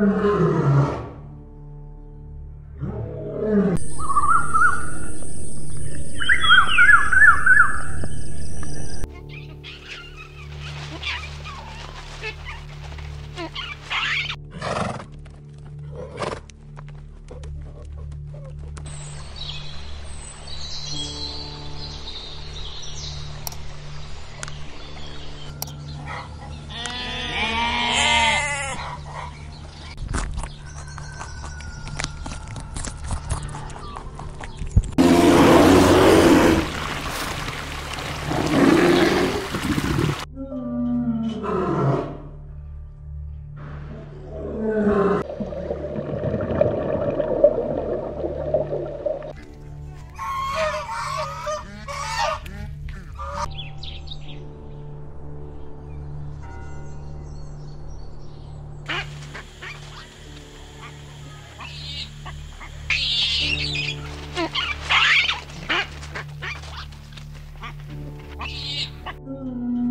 Amen. Mm.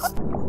you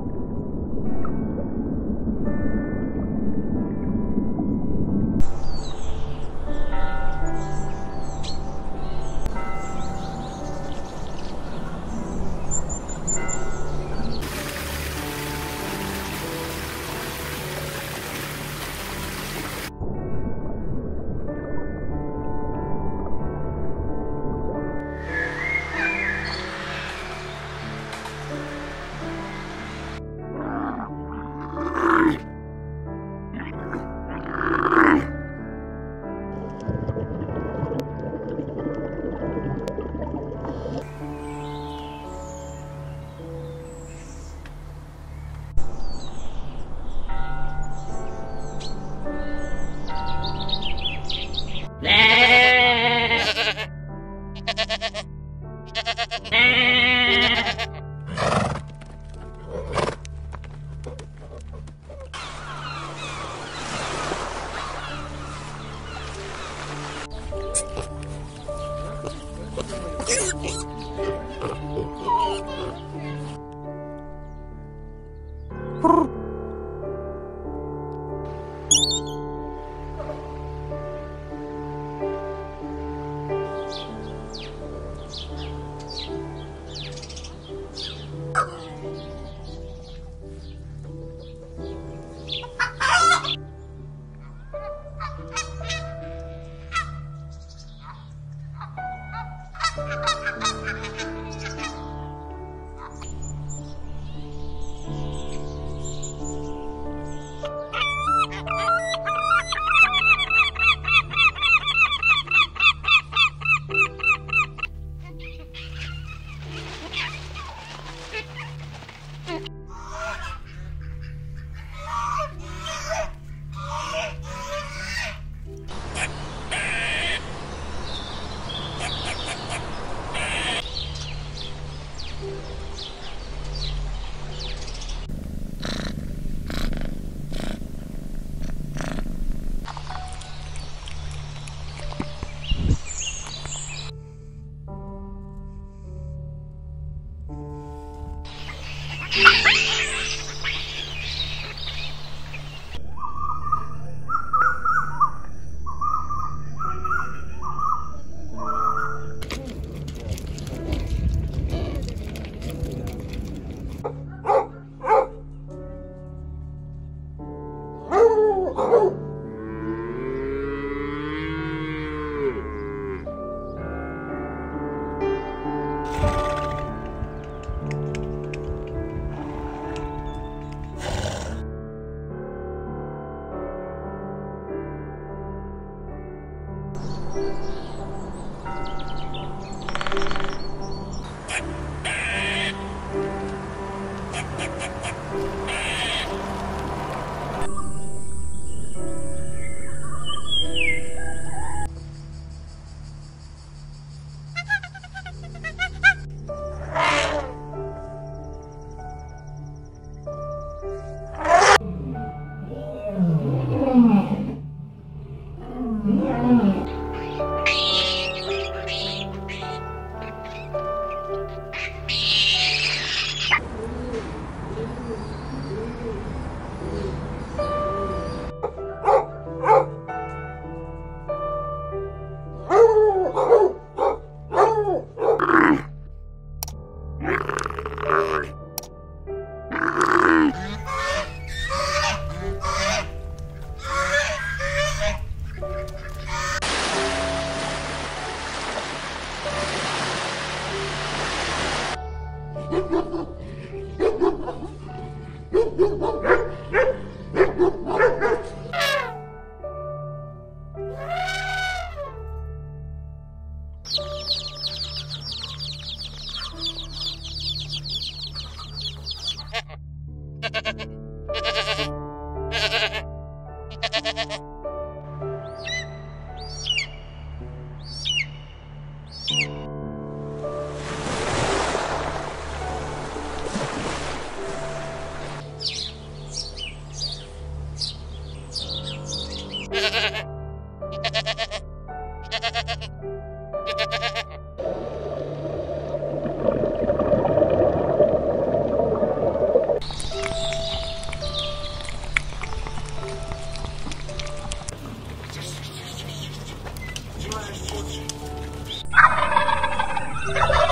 Ha ha ha!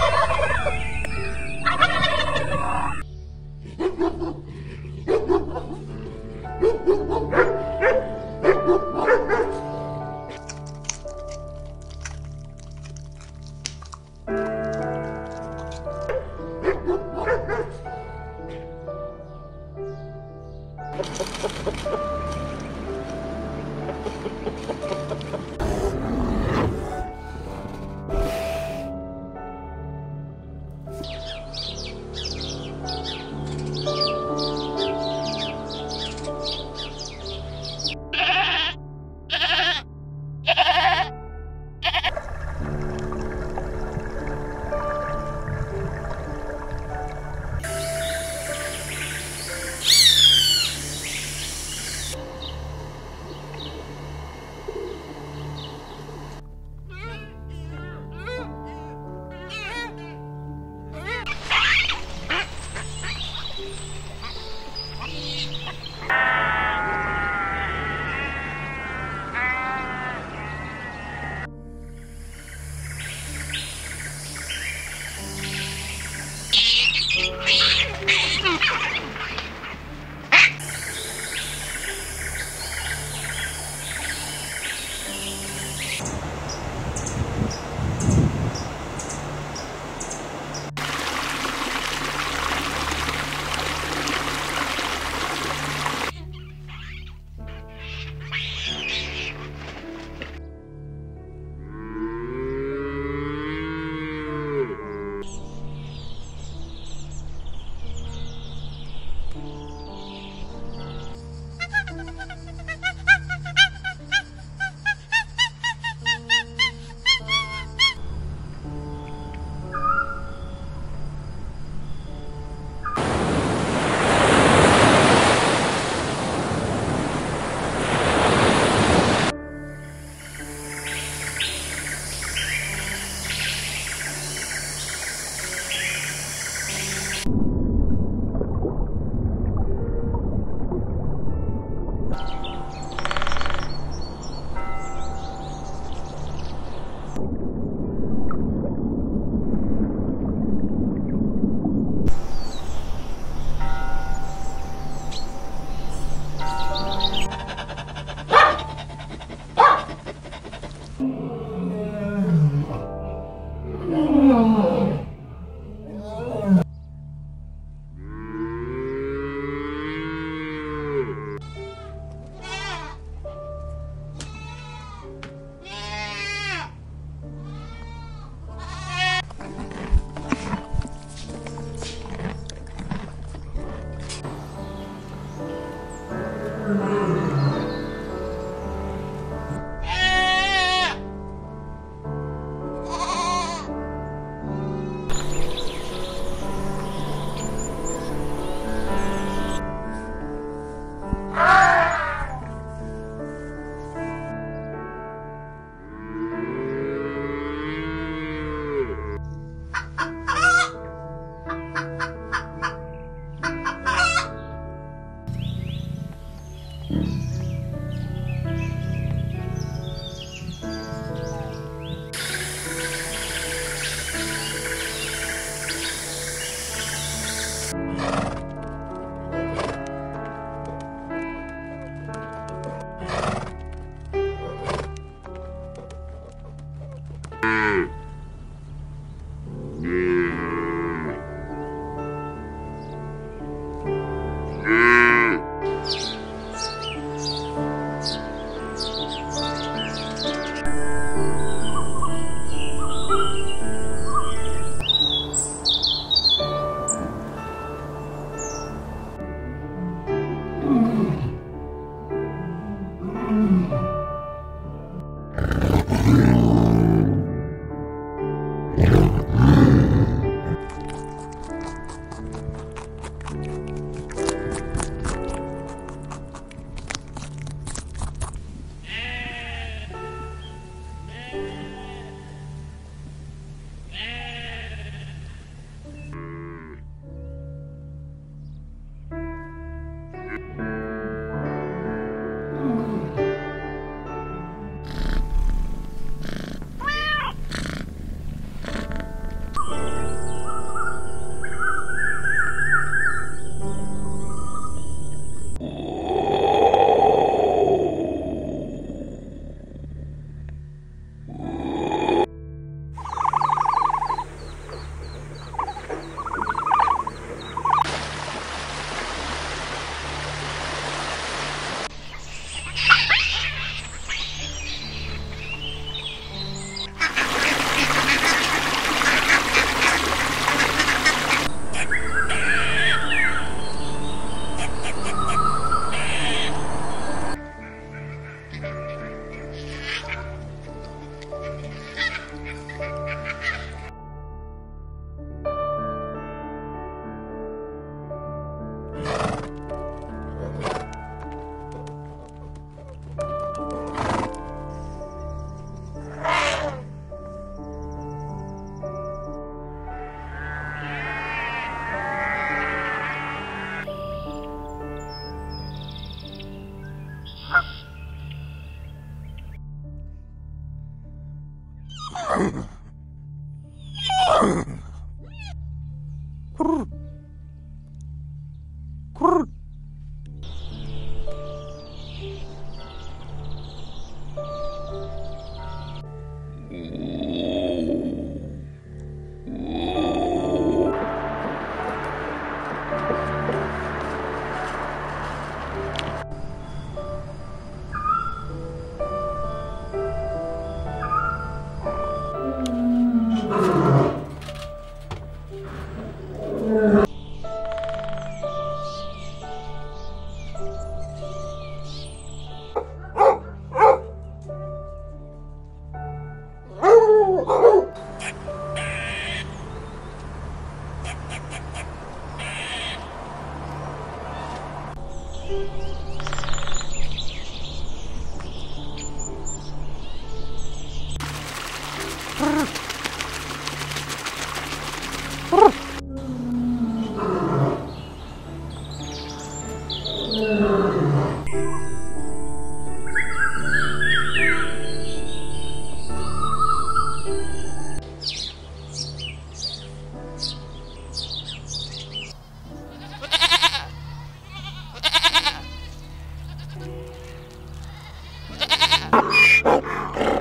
Ugh.